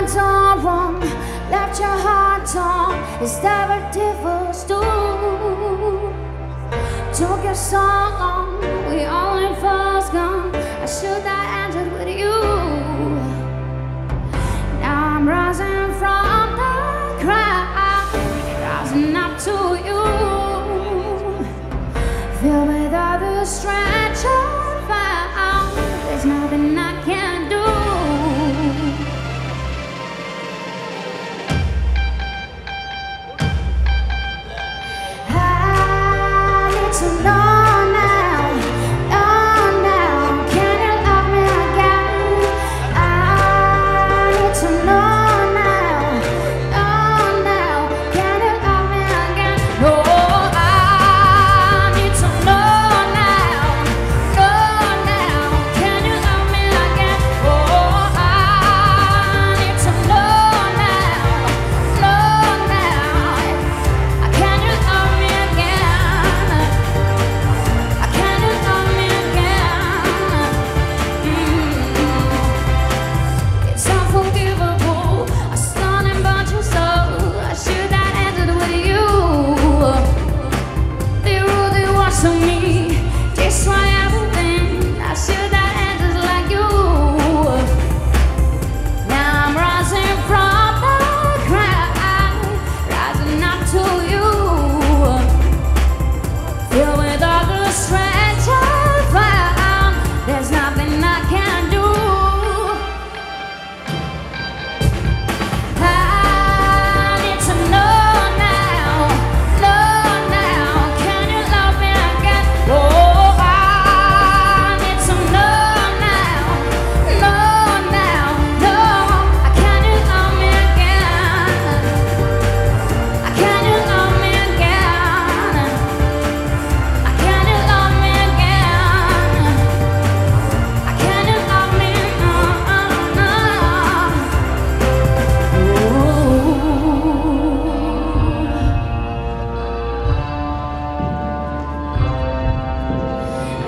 went all wrong, left your heart torn. Is there a divorce too? Took you so long, we only first gone. I should have ended with you. Now I'm rising from the crowd, rising up to you. Filled with all the strength souls.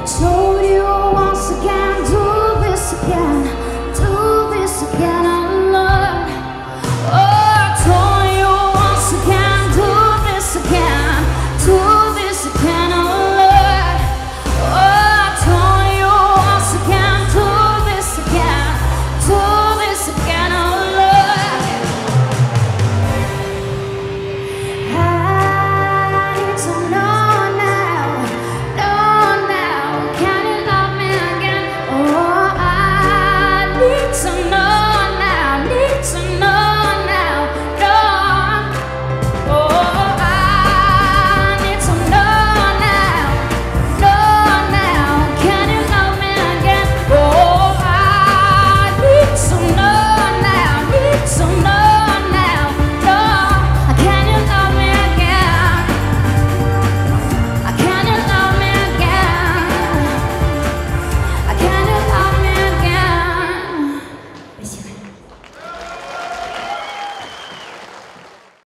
So